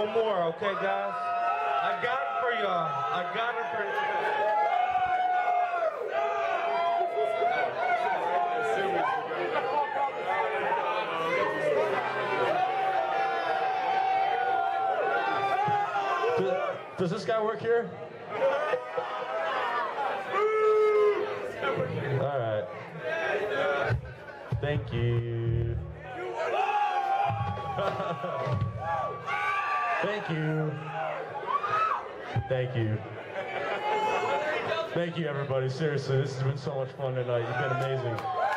One more, okay, guys? I got it for y'all. I got it for Does, does this guy work here? All right. Thank you. Thank you. Thank you. Thank you, everybody. Seriously, this has been so much fun tonight. You've been amazing.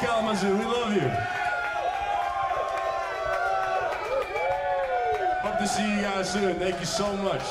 Kalamazoo. We love you. Hope to see you guys soon. Thank you so much.